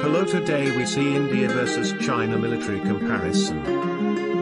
Hello today we see India versus China military comparison.